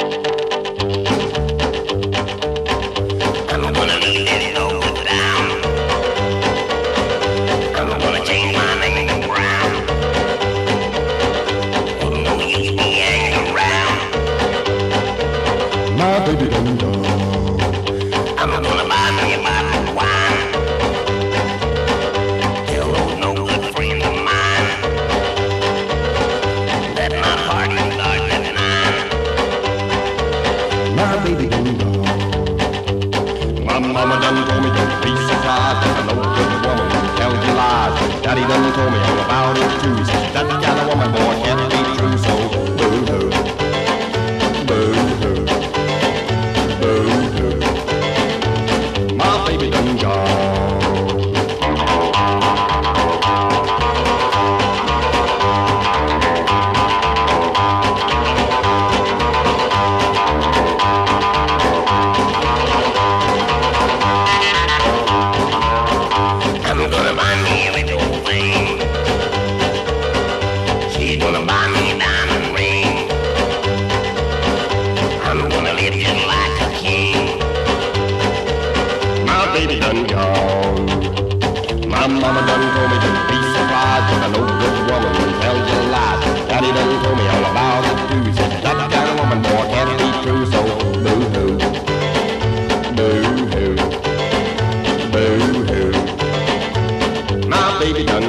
baby done gone. I'm gonna change my name to Brown. I'm gonna use the end to round. I'm gonna wanna buy me a bottle mama done told me don't be surprised. That's a no good woman who tells you lies. Daddy done told me all about it too. Says that kind of woman, boy, can't be true. So boo hoo, boo hoo, boo hoo. My baby done baby done gone. My mama done told me to be surprised when an old good woman tells you lies. Daddy done told me all about the booze. That kind of woman, boy, can't be true, so boo-hoo. Boo-hoo. Boo-hoo. My baby done